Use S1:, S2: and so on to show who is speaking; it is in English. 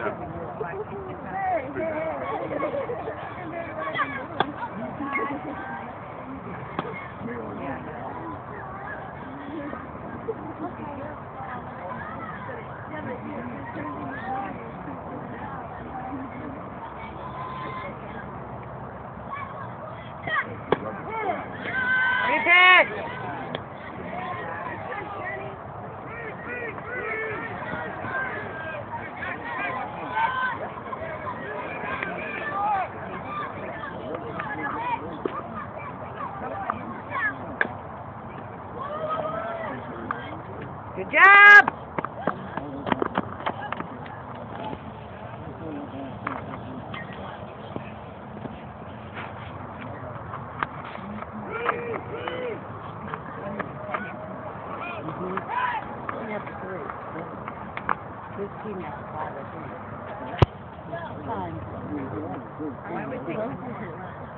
S1: Repeat! Good job!
S2: Fifteen next five, I think. Time.
S1: Why would they-